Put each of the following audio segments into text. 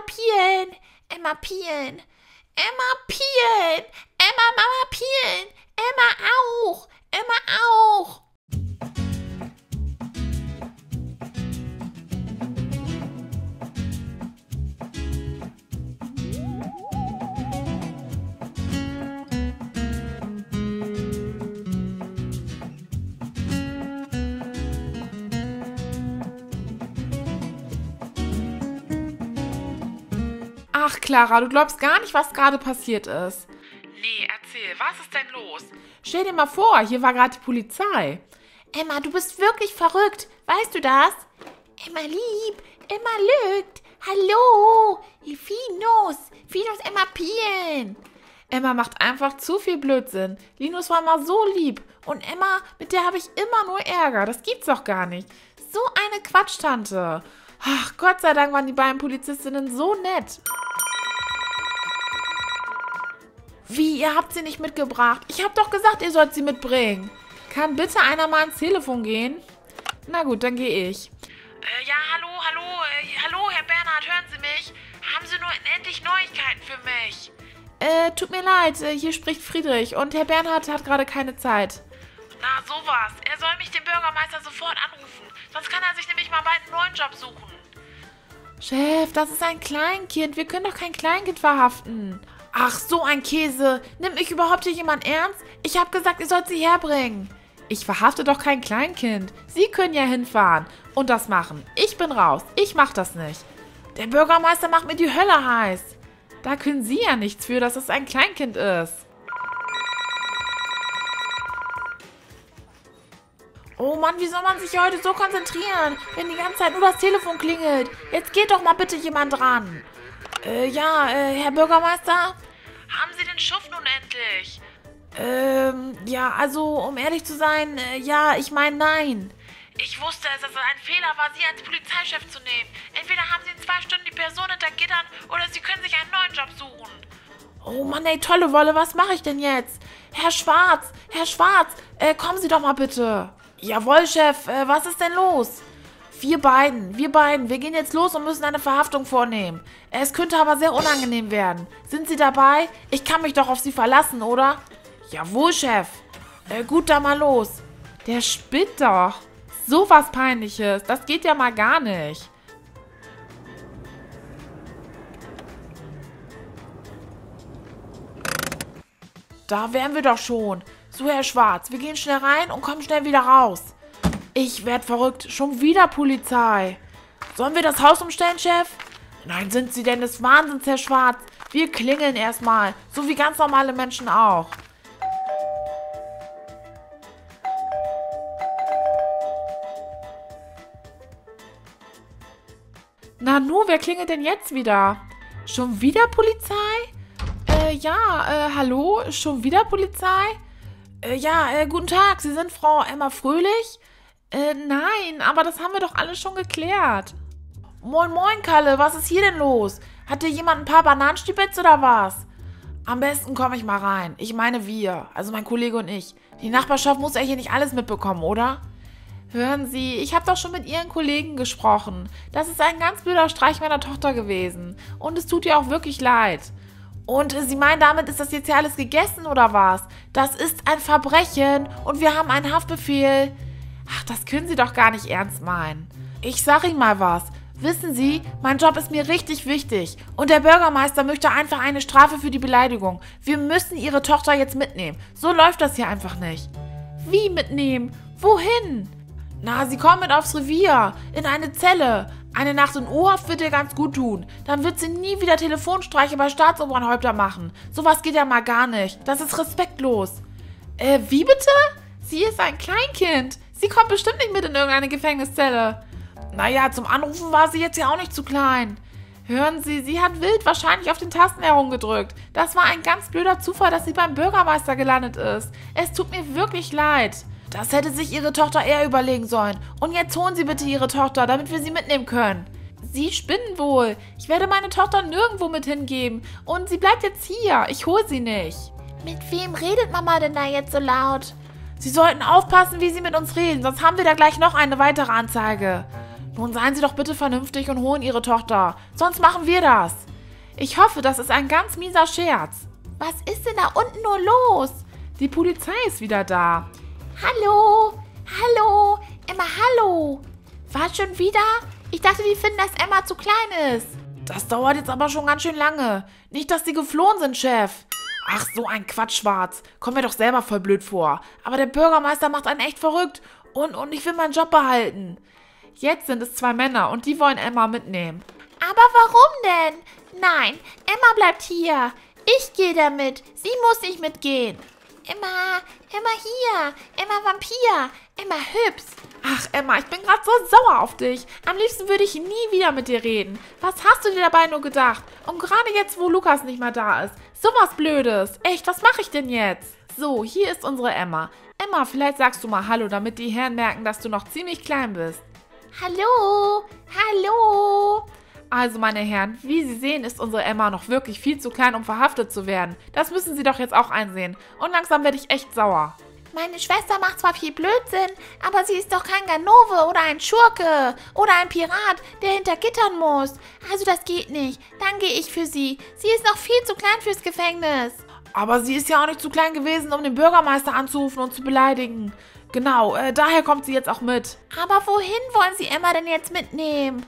galoppieren. Emma pielen. Emma pielen. Emma Mama pielen. Emma auch. Emma auch. Ach, Clara, du glaubst gar nicht, was gerade passiert ist. Nee, erzähl, was ist denn los? Stell dir mal vor, hier war gerade die Polizei. Emma, du bist wirklich verrückt. Weißt du das? Emma lieb. Emma lügt. Hallo. Finus. Finus Emma pielen. Emma macht einfach zu viel Blödsinn. Linus war mal so lieb. Und Emma, mit der habe ich immer nur Ärger. Das gibt's doch gar nicht. So eine Quatschtante. Ach, Gott sei Dank waren die beiden Polizistinnen so nett. Wie, ihr habt sie nicht mitgebracht? Ich hab doch gesagt, ihr sollt sie mitbringen. Kann bitte einer mal ans Telefon gehen? Na gut, dann gehe ich. Äh, ja, hallo, hallo, äh, hallo, Herr Bernhard, hören Sie mich? Haben Sie nur endlich Neuigkeiten für mich? Äh, tut mir leid, äh, hier spricht Friedrich und Herr Bernhard hat gerade keine Zeit. Na, sowas. Er soll mich den Bürgermeister sofort anrufen. Sonst kann er sich nämlich mal bald einen neuen Job suchen. Chef, das ist ein Kleinkind. Wir können doch kein Kleinkind verhaften. Ach, so ein Käse. Nimmt mich überhaupt hier jemand ernst? Ich habe gesagt, ihr sollt sie herbringen. Ich verhafte doch kein Kleinkind. Sie können ja hinfahren und das machen. Ich bin raus. Ich mach das nicht. Der Bürgermeister macht mir die Hölle heiß. Da können Sie ja nichts für, dass es ein Kleinkind ist. Oh Mann, wie soll man sich heute so konzentrieren, wenn die ganze Zeit nur das Telefon klingelt? Jetzt geht doch mal bitte jemand dran. Äh, ja, äh, Herr Bürgermeister? Haben Sie den Schuft nun endlich? Ähm, ja, also, um ehrlich zu sein, äh, ja, ich meine nein. Ich wusste es, dass es ein Fehler war, Sie als Polizeichef zu nehmen. Entweder haben Sie in zwei Stunden die Person hinter Gittern oder Sie können sich einen neuen Job suchen. Oh Mann, ey, tolle Wolle, was mache ich denn jetzt? Herr Schwarz, Herr Schwarz, äh, kommen Sie doch mal bitte. Jawohl, Chef, äh, was ist denn los? Wir beiden, wir beiden, wir gehen jetzt los und müssen eine Verhaftung vornehmen. Es könnte aber sehr unangenehm werden. Sind Sie dabei? Ich kann mich doch auf Sie verlassen, oder? Jawohl, Chef. Äh, gut, dann mal los. Der spinnt doch. So was Peinliches, das geht ja mal gar nicht. Da wären wir doch schon. So, Herr Schwarz, wir gehen schnell rein und kommen schnell wieder raus. Ich werd verrückt. Schon wieder Polizei. Sollen wir das Haus umstellen, Chef? Nein, sind Sie denn des Wahnsinns, Herr Schwarz? Wir klingeln erstmal. So wie ganz normale Menschen auch. Nanu, wer klingelt denn jetzt wieder? Schon wieder Polizei? Äh, ja, äh, hallo? Schon wieder Polizei? Äh, ja, äh, guten Tag, Sie sind Frau Emma Fröhlich? Äh, nein, aber das haben wir doch alles schon geklärt. Moin, moin, Kalle, was ist hier denn los? Hat dir jemand ein paar Bananenstibitz oder was? Am besten komme ich mal rein. Ich meine wir, also mein Kollege und ich. Die Nachbarschaft muss ja hier nicht alles mitbekommen, oder? Hören Sie, ich habe doch schon mit Ihren Kollegen gesprochen. Das ist ein ganz blöder Streich meiner Tochter gewesen. Und es tut ihr auch wirklich leid. Und Sie meinen, damit ist das jetzt ja alles gegessen oder was? Das ist ein Verbrechen und wir haben einen Haftbefehl. Ach, das können Sie doch gar nicht ernst meinen. Ich sag Ihnen mal was. Wissen Sie, mein Job ist mir richtig wichtig. Und der Bürgermeister möchte einfach eine Strafe für die Beleidigung. Wir müssen Ihre Tochter jetzt mitnehmen. So läuft das hier einfach nicht. Wie mitnehmen? Wohin? Na, Sie kommen mit aufs Revier. In eine Zelle. Eine Nacht in U-Haft wird ihr ganz gut tun. Dann wird sie nie wieder Telefonstreiche bei Staatsobernhäupter machen. Sowas geht ja mal gar nicht. Das ist respektlos. Äh, wie bitte? Sie ist ein Kleinkind. Sie kommt bestimmt nicht mit in irgendeine Gefängniszelle. Naja, zum Anrufen war sie jetzt ja auch nicht zu klein. Hören Sie, sie hat wild wahrscheinlich auf den Tasten herumgedrückt. Das war ein ganz blöder Zufall, dass sie beim Bürgermeister gelandet ist. Es tut mir wirklich leid. Das hätte sich Ihre Tochter eher überlegen sollen. Und jetzt holen Sie bitte Ihre Tochter, damit wir sie mitnehmen können. Sie spinnen wohl. Ich werde meine Tochter nirgendwo mit hingeben. Und sie bleibt jetzt hier. Ich hole sie nicht. Mit wem redet Mama denn da jetzt so laut? Sie sollten aufpassen, wie Sie mit uns reden, sonst haben wir da gleich noch eine weitere Anzeige. Nun seien Sie doch bitte vernünftig und holen Ihre Tochter. Sonst machen wir das. Ich hoffe, das ist ein ganz mieser Scherz. Was ist denn da unten nur los? Die Polizei ist wieder da. Hallo? Hallo? Emma, hallo? War schon wieder? Ich dachte, die finden, dass Emma zu klein ist. Das dauert jetzt aber schon ganz schön lange. Nicht, dass die geflohen sind, Chef. Ach, so ein Quatsch, Schwarz. Kommt mir doch selber voll blöd vor. Aber der Bürgermeister macht einen echt verrückt. Und, und ich will meinen Job behalten. Jetzt sind es zwei Männer und die wollen Emma mitnehmen. Aber warum denn? Nein, Emma bleibt hier. Ich gehe damit. Sie muss nicht mitgehen. Emma, Emma hier. Emma Vampir. Emma Hübs. Ach, Emma, ich bin gerade so sauer auf dich. Am liebsten würde ich nie wieder mit dir reden. Was hast du dir dabei nur gedacht? Und gerade jetzt, wo Lukas nicht mehr da ist. Sowas Blödes. Echt, was mache ich denn jetzt? So, hier ist unsere Emma. Emma, vielleicht sagst du mal Hallo, damit die Herren merken, dass du noch ziemlich klein bist. Hallo, hallo. Also, meine Herren, wie Sie sehen, ist unsere Emma noch wirklich viel zu klein, um verhaftet zu werden. Das müssen Sie doch jetzt auch einsehen. Und langsam werde ich echt sauer. Meine Schwester macht zwar viel Blödsinn, aber sie ist doch kein Ganove oder ein Schurke oder ein Pirat, der hinter Gittern muss. Also das geht nicht. Dann gehe ich für sie. Sie ist noch viel zu klein fürs Gefängnis. Aber sie ist ja auch nicht zu klein gewesen, um den Bürgermeister anzurufen und zu beleidigen. Genau, äh, daher kommt sie jetzt auch mit. Aber wohin wollen Sie Emma denn jetzt mitnehmen?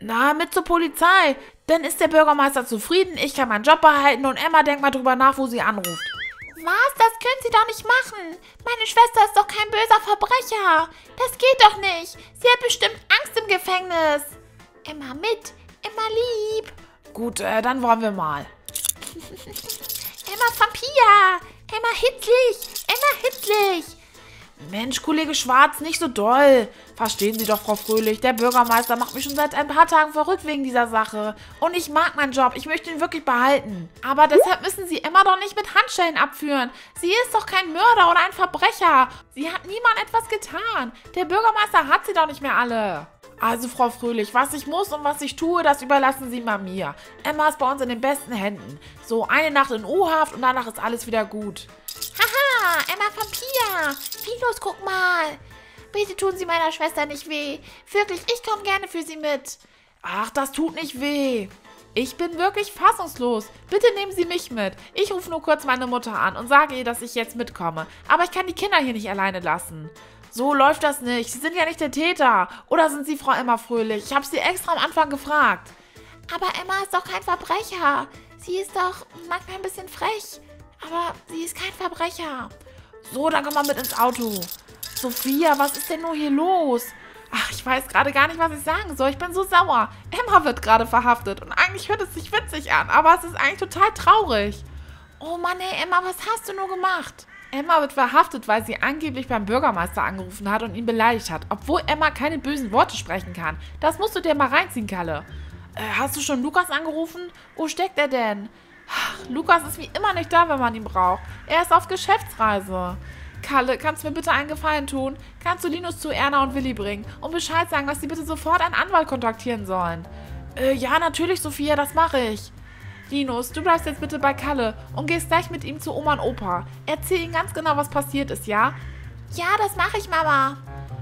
Na, mit zur Polizei. Dann ist der Bürgermeister zufrieden, ich kann meinen Job behalten und Emma denkt mal drüber nach, wo sie anruft. Was? Das können Sie doch nicht machen. Meine Schwester ist doch kein böser Verbrecher. Das geht doch nicht. Sie hat bestimmt Angst im Gefängnis. Emma mit. Emma lieb. Gut, äh, dann wollen wir mal. Emma Vampir. Emma hitzlig. Emma hitzlig. Mensch, Kollege Schwarz, nicht so doll. Verstehen Sie doch, Frau Fröhlich, der Bürgermeister macht mich schon seit ein paar Tagen verrückt wegen dieser Sache. Und ich mag meinen Job, ich möchte ihn wirklich behalten. Aber deshalb müssen Sie Emma doch nicht mit Handschellen abführen. Sie ist doch kein Mörder oder ein Verbrecher. Sie hat niemand etwas getan. Der Bürgermeister hat sie doch nicht mehr alle. Also, Frau Fröhlich, was ich muss und was ich tue, das überlassen Sie mal mir. Emma ist bei uns in den besten Händen. So, eine Nacht in U-Haft und danach ist alles wieder gut. Haha, Emma Vampir. Filos, guck mal. Bitte tun Sie meiner Schwester nicht weh. Wirklich, ich komme gerne für Sie mit. Ach, das tut nicht weh. Ich bin wirklich fassungslos. Bitte nehmen Sie mich mit. Ich rufe nur kurz meine Mutter an und sage ihr, dass ich jetzt mitkomme. Aber ich kann die Kinder hier nicht alleine lassen. So läuft das nicht. Sie sind ja nicht der Täter. Oder sind Sie Frau Emma Fröhlich? Ich habe Sie extra am Anfang gefragt. Aber Emma ist doch kein Verbrecher. Sie ist doch manchmal ein bisschen frech. Aber sie ist kein Verbrecher. So, dann komm mal mit ins Auto. Sophia, was ist denn nur hier los? Ach, ich weiß gerade gar nicht, was ich sagen soll. Ich bin so sauer. Emma wird gerade verhaftet. Und eigentlich hört es sich witzig an, aber es ist eigentlich total traurig. Oh Mann, ey, Emma, was hast du nur gemacht? Emma wird verhaftet, weil sie angeblich beim Bürgermeister angerufen hat und ihn beleidigt hat, obwohl Emma keine bösen Worte sprechen kann. Das musst du dir mal reinziehen, Kalle. Äh, hast du schon Lukas angerufen? Wo steckt er denn? Ach, Lukas ist wie immer nicht da, wenn man ihn braucht. Er ist auf Geschäftsreise. Kalle, kannst du mir bitte einen Gefallen tun? Kannst du Linus zu Erna und Willi bringen und Bescheid sagen, dass sie bitte sofort einen Anwalt kontaktieren sollen? Äh, ja, natürlich, Sophia, das mache ich. Linus, du bleibst jetzt bitte bei Kalle und gehst gleich mit ihm zu Oma und Opa. Erzähl ihnen ganz genau, was passiert ist, ja? Ja, das mache ich, Mama.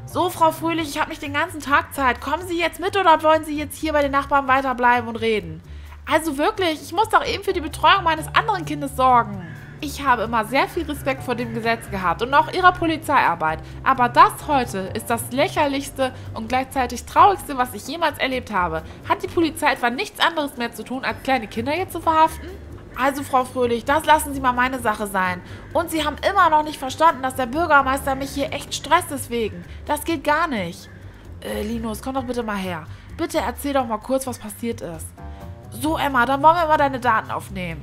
So, Frau Fröhlich, ich habe nicht den ganzen Tag Zeit. Kommen Sie jetzt mit oder wollen Sie jetzt hier bei den Nachbarn weiterbleiben und reden? Also wirklich, ich muss doch eben für die Betreuung meines anderen Kindes sorgen. Ich habe immer sehr viel Respekt vor dem Gesetz gehabt und auch ihrer Polizeiarbeit. Aber das heute ist das lächerlichste und gleichzeitig traurigste, was ich jemals erlebt habe. Hat die Polizei etwa nichts anderes mehr zu tun, als kleine Kinder hier zu verhaften? Also, Frau Fröhlich, das lassen Sie mal meine Sache sein. Und Sie haben immer noch nicht verstanden, dass der Bürgermeister mich hier echt stresst deswegen. Das geht gar nicht. Äh, Linus, komm doch bitte mal her. Bitte erzähl doch mal kurz, was passiert ist. So, Emma, dann wollen wir mal deine Daten aufnehmen.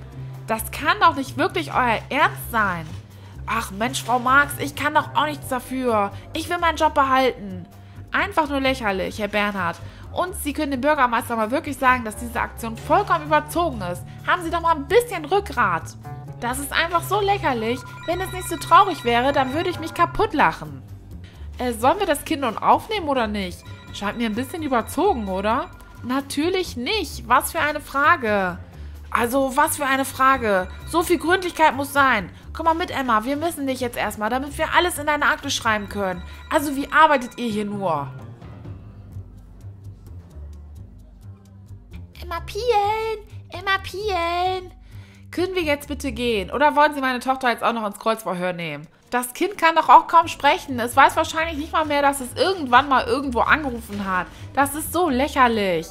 Das kann doch nicht wirklich euer Ernst sein. Ach Mensch, Frau Marx, ich kann doch auch nichts dafür. Ich will meinen Job behalten. Einfach nur lächerlich, Herr Bernhard. Und Sie können dem Bürgermeister mal wirklich sagen, dass diese Aktion vollkommen überzogen ist. Haben Sie doch mal ein bisschen Rückgrat. Das ist einfach so lächerlich. Wenn es nicht so traurig wäre, dann würde ich mich kaputt lachen. Äh, sollen wir das Kind nun aufnehmen oder nicht? Scheint mir ein bisschen überzogen, oder? Natürlich nicht. Was für eine Frage. Also, was für eine Frage. So viel Gründlichkeit muss sein. Komm mal mit, Emma. Wir müssen dich jetzt erstmal, damit wir alles in deine Akte schreiben können. Also, wie arbeitet ihr hier nur? Immer pielen, immer pielen. Können wir jetzt bitte gehen? Oder wollen Sie meine Tochter jetzt auch noch ins Kreuzverhör nehmen? Das Kind kann doch auch kaum sprechen. Es weiß wahrscheinlich nicht mal mehr, dass es irgendwann mal irgendwo angerufen hat. Das ist so lächerlich.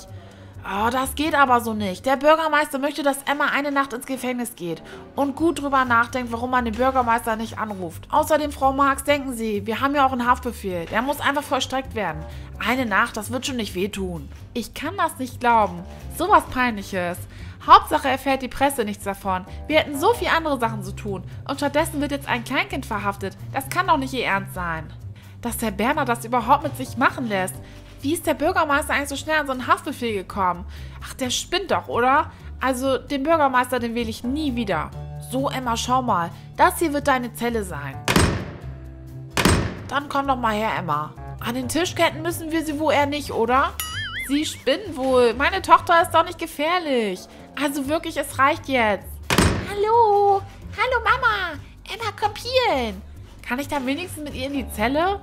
Oh, das geht aber so nicht. Der Bürgermeister möchte, dass Emma eine Nacht ins Gefängnis geht und gut drüber nachdenkt, warum man den Bürgermeister nicht anruft. Außerdem, Frau Marx, denken Sie, wir haben ja auch einen Haftbefehl. Der muss einfach vollstreckt werden. Eine Nacht, das wird schon nicht wehtun. Ich kann das nicht glauben. Sowas Peinliches. Hauptsache erfährt die Presse nichts davon. Wir hätten so viel andere Sachen zu tun. Und stattdessen wird jetzt ein Kleinkind verhaftet. Das kann doch nicht Ihr Ernst sein. Dass der Berner das überhaupt mit sich machen lässt. Wie ist der Bürgermeister eigentlich so schnell an so einen Haftbefehl gekommen? Ach, der spinnt doch, oder? Also, den Bürgermeister, den wähle ich nie wieder. So, Emma, schau mal. Das hier wird deine Zelle sein. Dann komm doch mal her, Emma. An den Tischketten müssen wir sie wohl eher nicht, oder? Sie spinnen wohl. Meine Tochter ist doch nicht gefährlich. Also wirklich, es reicht jetzt. Hallo, hallo Mama. Emma, komm pielen. Kann ich dann wenigstens mit ihr in die Zelle?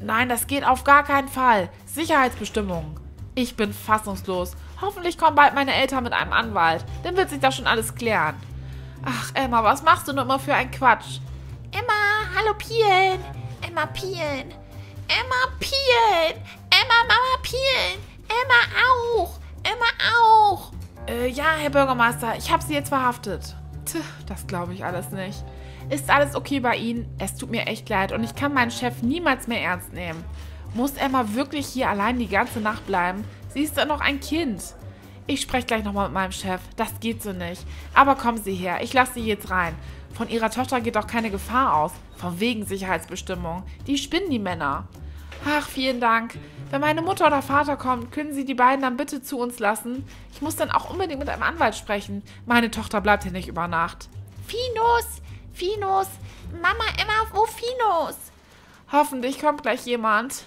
Nein, das geht auf gar keinen Fall. Sicherheitsbestimmungen. Ich bin fassungslos. Hoffentlich kommen bald meine Eltern mit einem Anwalt. Dann wird sich das schon alles klären. Ach, Emma, was machst du nur immer für einen Quatsch? Emma, hallo pielen. Emma, pielen. Emma, pielen. Emma, Mama, pielen. Emma auch. Emma auch. Äh, ja, Herr Bürgermeister, ich habe Sie jetzt verhaftet. Tch, das glaube ich alles nicht. Ist alles okay bei Ihnen? Es tut mir echt leid und ich kann meinen Chef niemals mehr ernst nehmen. Muss Emma wirklich hier allein die ganze Nacht bleiben? Sie ist doch noch ein Kind. Ich spreche gleich nochmal mit meinem Chef. Das geht so nicht. Aber kommen Sie her, ich lasse Sie jetzt rein. Von Ihrer Tochter geht doch keine Gefahr aus. Von wegen Sicherheitsbestimmung. Die spinnen die Männer. Ach, vielen Dank. Wenn meine Mutter oder Vater kommt, können Sie die beiden dann bitte zu uns lassen? Ich muss dann auch unbedingt mit einem Anwalt sprechen. Meine Tochter bleibt hier nicht über Nacht. Finos, Finos. Mama, Emma, wo Finos? Hoffentlich kommt gleich jemand.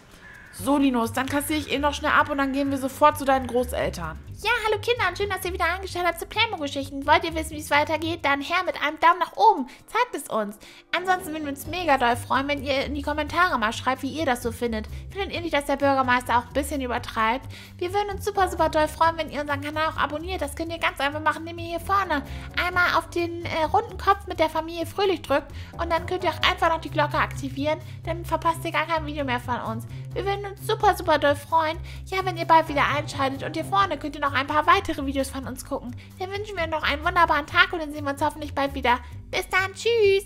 So, Linus, dann kassiere ich ihn noch schnell ab und dann gehen wir sofort zu deinen Großeltern. Ja, hallo Kinder und schön, dass ihr wieder eingeschaltet habt zu Playmo-Geschichten. Wollt ihr wissen, wie es weitergeht? Dann her mit einem Daumen nach oben. Zeigt es uns. Ansonsten würden wir uns mega doll freuen, wenn ihr in die Kommentare mal schreibt, wie ihr das so findet. Findet ihr nicht, dass der Bürgermeister auch ein bisschen übertreibt? Wir würden uns super, super doll freuen, wenn ihr unseren Kanal auch abonniert. Das könnt ihr ganz einfach machen, indem ihr hier vorne einmal auf den äh, runden Kopf mit der Familie Fröhlich drückt und dann könnt ihr auch einfach noch die Glocke aktivieren. Dann verpasst ihr gar kein Video mehr von uns. Wir uns super, super doll freuen, ja, wenn ihr bald wieder einschaltet und hier vorne könnt ihr noch ein paar weitere Videos von uns gucken. Dann wünschen wir noch einen wunderbaren Tag und dann sehen wir uns hoffentlich bald wieder. Bis dann, tschüss!